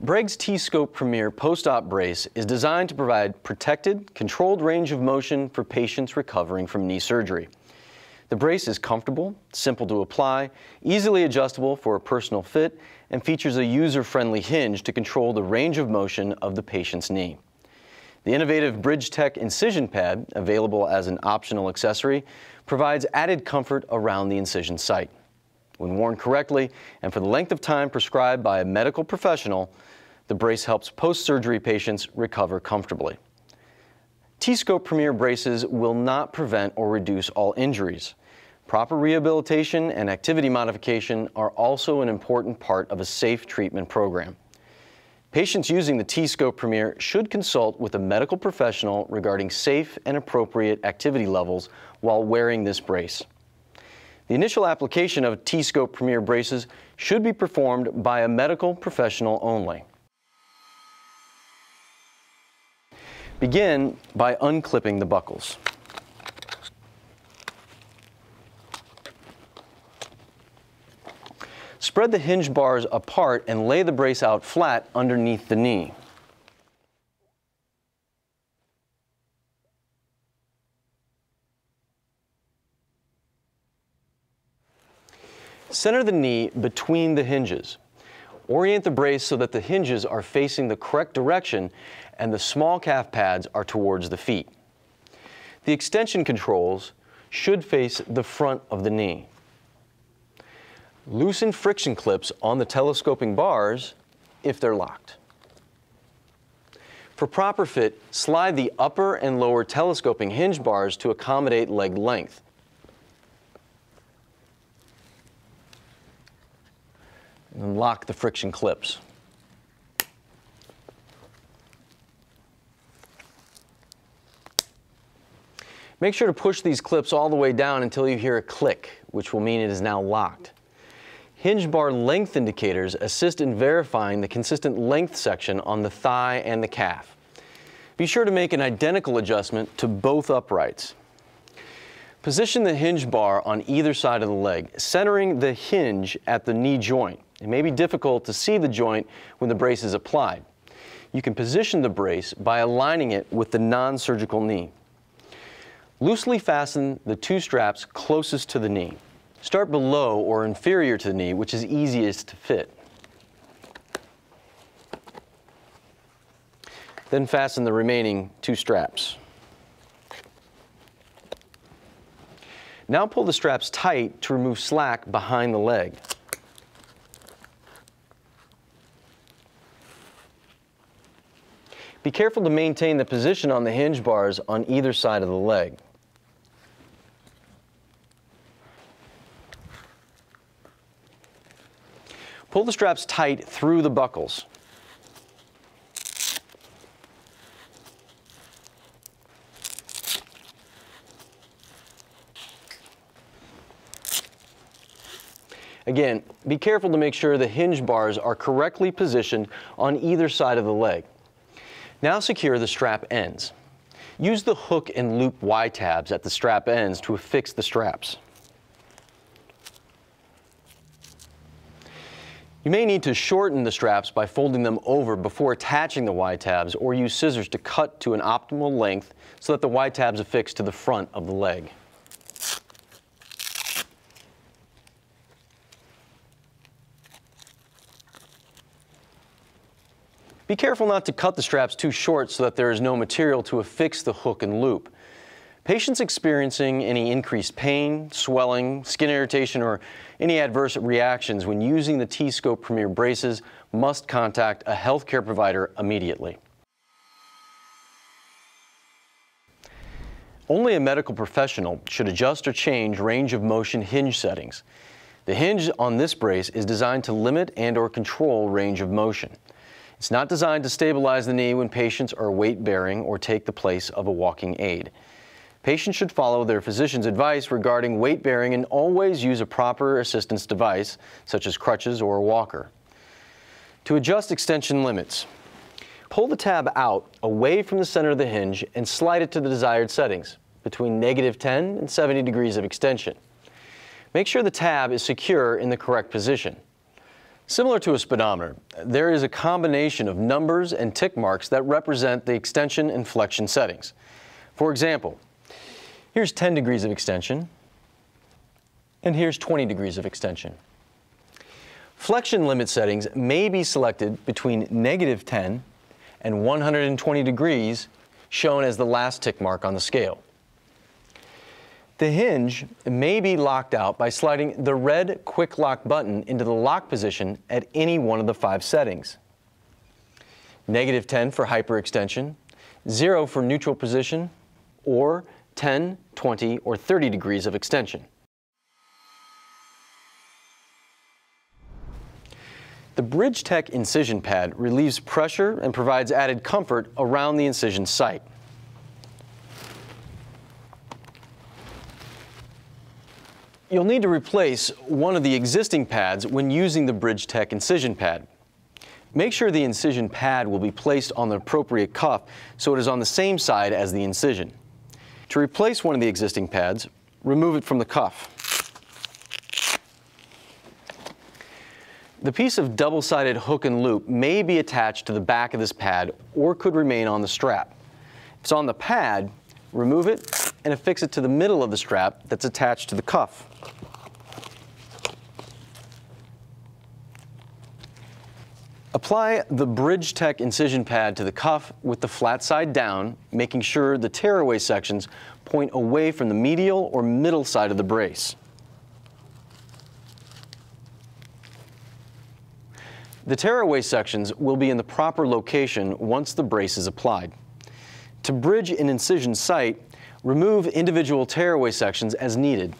Breg's T-Scope Premier post-op brace is designed to provide protected, controlled range of motion for patients recovering from knee surgery. The brace is comfortable, simple to apply, easily adjustable for a personal fit, and features a user-friendly hinge to control the range of motion of the patient's knee. The innovative BridgeTech incision pad, available as an optional accessory, provides added comfort around the incision site. When worn correctly and for the length of time prescribed by a medical professional, the brace helps post-surgery patients recover comfortably. T-Scope Premier braces will not prevent or reduce all injuries. Proper rehabilitation and activity modification are also an important part of a safe treatment program. Patients using the T-Scope Premier should consult with a medical professional regarding safe and appropriate activity levels while wearing this brace. The initial application of T-Scope Premier braces should be performed by a medical professional only. Begin by unclipping the buckles. Spread the hinge bars apart and lay the brace out flat underneath the knee. Center the knee between the hinges. Orient the brace so that the hinges are facing the correct direction and the small calf pads are towards the feet. The extension controls should face the front of the knee. Loosen friction clips on the telescoping bars if they're locked. For proper fit, slide the upper and lower telescoping hinge bars to accommodate leg length. And lock the friction clips. Make sure to push these clips all the way down until you hear a click, which will mean it is now locked. Hinge bar length indicators assist in verifying the consistent length section on the thigh and the calf. Be sure to make an identical adjustment to both uprights. Position the hinge bar on either side of the leg, centering the hinge at the knee joint. It may be difficult to see the joint when the brace is applied. You can position the brace by aligning it with the non-surgical knee. Loosely fasten the two straps closest to the knee. Start below or inferior to the knee, which is easiest to fit. Then fasten the remaining two straps. Now pull the straps tight to remove slack behind the leg. Be careful to maintain the position on the hinge bars on either side of the leg. Pull the straps tight through the buckles. Again, be careful to make sure the hinge bars are correctly positioned on either side of the leg. Now secure the strap ends. Use the hook and loop Y tabs at the strap ends to affix the straps. You may need to shorten the straps by folding them over before attaching the Y tabs or use scissors to cut to an optimal length so that the Y tabs affix to the front of the leg. Be careful not to cut the straps too short so that there is no material to affix the hook and loop. Patients experiencing any increased pain, swelling, skin irritation, or any adverse reactions when using the T-Scope Premier braces must contact a healthcare provider immediately. Only a medical professional should adjust or change range of motion hinge settings. The hinge on this brace is designed to limit and or control range of motion. It's not designed to stabilize the knee when patients are weight bearing or take the place of a walking aid. Patients should follow their physician's advice regarding weight bearing and always use a proper assistance device, such as crutches or a walker. To adjust extension limits, pull the tab out away from the center of the hinge and slide it to the desired settings, between negative 10 and 70 degrees of extension. Make sure the tab is secure in the correct position. Similar to a speedometer, there is a combination of numbers and tick marks that represent the extension and flexion settings. For example, here's 10 degrees of extension, and here's 20 degrees of extension. Flexion limit settings may be selected between negative 10 and 120 degrees, shown as the last tick mark on the scale. The hinge may be locked out by sliding the red quick lock button into the lock position at any one of the five settings. Negative 10 for hyperextension, 0 for neutral position, or 10, 20, or 30 degrees of extension. The BridgeTech incision pad relieves pressure and provides added comfort around the incision site. You'll need to replace one of the existing pads when using the BridgeTech incision pad. Make sure the incision pad will be placed on the appropriate cuff so it is on the same side as the incision. To replace one of the existing pads, remove it from the cuff. The piece of double-sided hook and loop may be attached to the back of this pad or could remain on the strap. If it's on the pad, remove it and affix it to the middle of the strap that's attached to the cuff. Apply the BridgeTech incision pad to the cuff with the flat side down, making sure the tearaway sections point away from the medial or middle side of the brace. The tearaway sections will be in the proper location once the brace is applied. To bridge an incision site, remove individual tearaway sections as needed.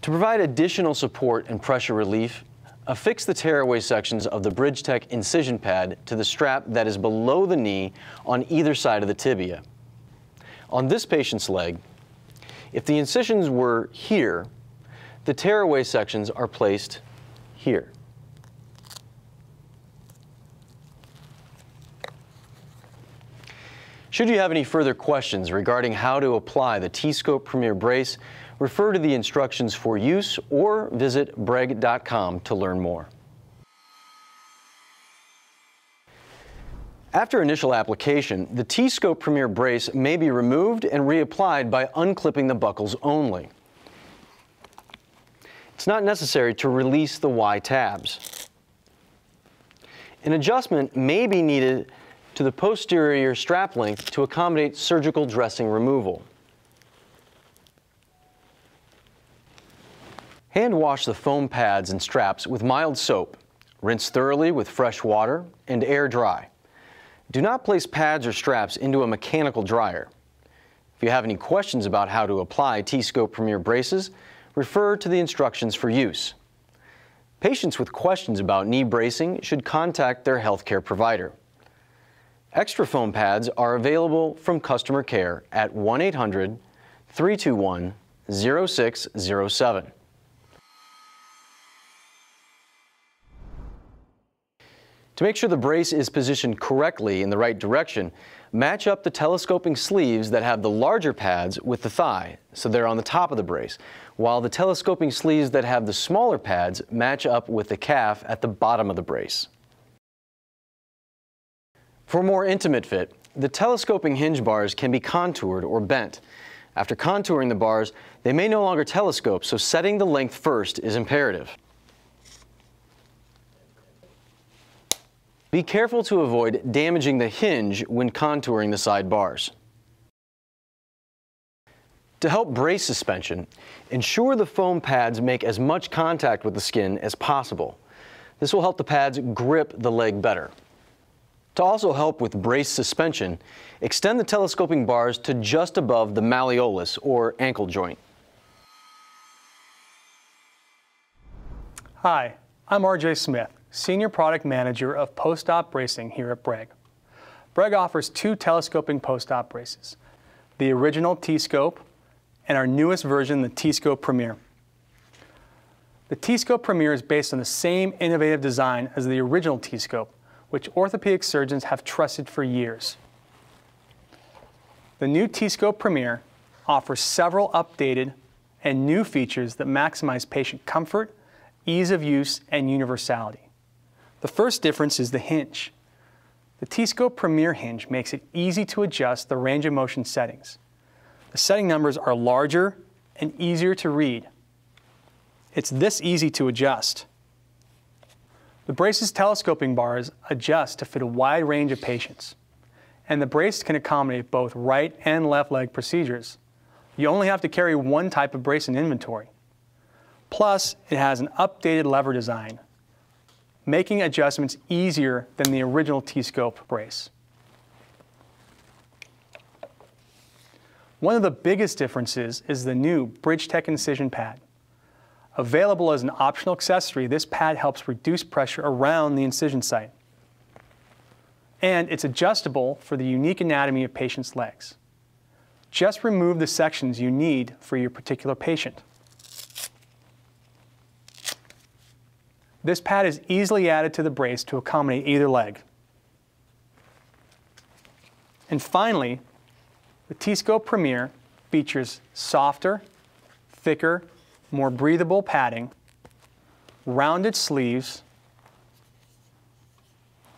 To provide additional support and pressure relief, affix the tearaway sections of the BridgeTech incision pad to the strap that is below the knee on either side of the tibia. On this patient's leg, if the incisions were here, the tearaway sections are placed here. Should you have any further questions regarding how to apply the T-Scope Premier Brace, refer to the instructions for use or visit breg.com to learn more. After initial application, the T-Scope Premier brace may be removed and reapplied by unclipping the buckles only. It's not necessary to release the Y tabs. An adjustment may be needed to the posterior strap length to accommodate surgical dressing removal. Hand wash the foam pads and straps with mild soap. Rinse thoroughly with fresh water and air dry. Do not place pads or straps into a mechanical dryer. If you have any questions about how to apply T-Scope Premier braces, refer to the instructions for use. Patients with questions about knee bracing should contact their healthcare provider. Extra foam pads are available from customer care at 1 800 321 0607. To make sure the brace is positioned correctly in the right direction, match up the telescoping sleeves that have the larger pads with the thigh, so they're on the top of the brace, while the telescoping sleeves that have the smaller pads match up with the calf at the bottom of the brace. For a more intimate fit, the telescoping hinge bars can be contoured or bent. After contouring the bars, they may no longer telescope, so setting the length first is imperative. Be careful to avoid damaging the hinge when contouring the side bars. To help brace suspension, ensure the foam pads make as much contact with the skin as possible. This will help the pads grip the leg better. To also help with brace suspension, extend the telescoping bars to just above the malleolus or ankle joint. Hi, I'm RJ Smith. Senior Product Manager of Post-Op Bracing here at Breg. Breg offers two telescoping post-op braces, the original T-Scope and our newest version, the T-Scope Premier. The T-Scope Premier is based on the same innovative design as the original T-Scope, which orthopedic surgeons have trusted for years. The new T-Scope Premier offers several updated and new features that maximize patient comfort, ease of use, and universality. The first difference is the hinge. The T-Scope Premier hinge makes it easy to adjust the range of motion settings. The setting numbers are larger and easier to read. It's this easy to adjust. The brace's telescoping bars adjust to fit a wide range of patients, and the brace can accommodate both right and left leg procedures. You only have to carry one type of brace in inventory. Plus, it has an updated lever design, making adjustments easier than the original T-scope brace. One of the biggest differences is the new BridgeTech Incision Pad. Available as an optional accessory, this pad helps reduce pressure around the incision site. And it's adjustable for the unique anatomy of patients' legs. Just remove the sections you need for your particular patient. This pad is easily added to the brace to accommodate either leg. And finally, the T-Scope Premier features softer, thicker, more breathable padding, rounded sleeves,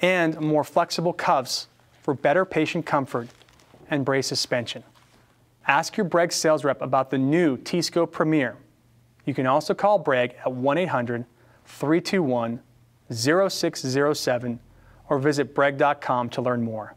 and more flexible cuffs for better patient comfort and brace suspension. Ask your Breg sales rep about the new T-Scope Premier. You can also call Breg at 1 800 321 0607 or visit breg.com to learn more.